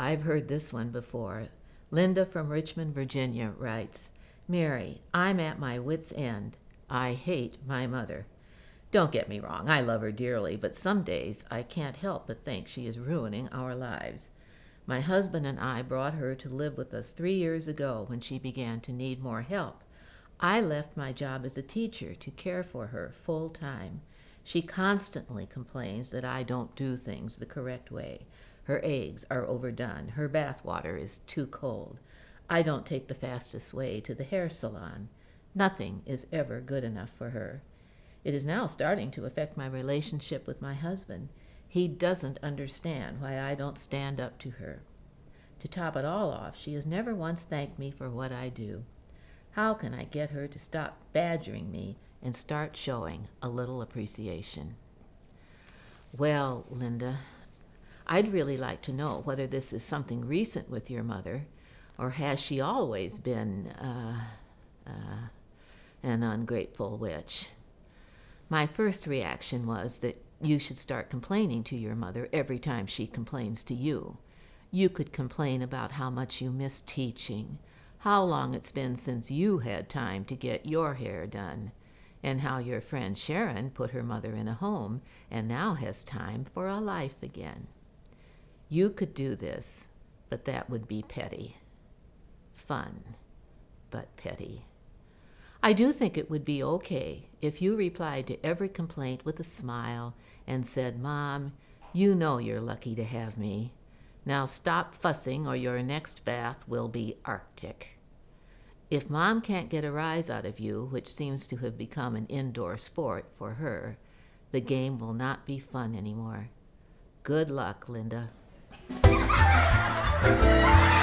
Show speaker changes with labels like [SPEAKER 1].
[SPEAKER 1] I've heard this one before. Linda from Richmond, Virginia writes Mary, I'm at my wits' end. I hate my mother. Don't get me wrong, I love her dearly, but some days I can't help but think she is ruining our lives. My husband and I brought her to live with us three years ago when she began to need more help. I left my job as a teacher to care for her full time. She constantly complains that I don't do things the correct way. Her eggs are overdone. Her bath water is too cold. I don't take the fastest way to the hair salon. Nothing is ever good enough for her. It is now starting to affect my relationship with my husband. He doesn't understand why I don't stand up to her. To top it all off, she has never once thanked me for what I do. How can I get her to stop badgering me and start showing a little appreciation? Well, Linda, I'd really like to know whether this is something recent with your mother, or has she always been uh, uh, an ungrateful witch? My first reaction was that you should start complaining to your mother every time she complains to you. You could complain about how much you miss teaching, how long it's been since you had time to get your hair done, and how your friend Sharon put her mother in a home and now has time for a life again. You could do this, but that would be petty. Fun, but petty. I do think it would be okay if you replied to every complaint with a smile and said, Mom, you know you're lucky to have me. Now stop fussing or your next bath will be Arctic. If Mom can't get a rise out of you, which seems to have become an indoor sport for her, the game will not be fun anymore. Good luck, Linda. Música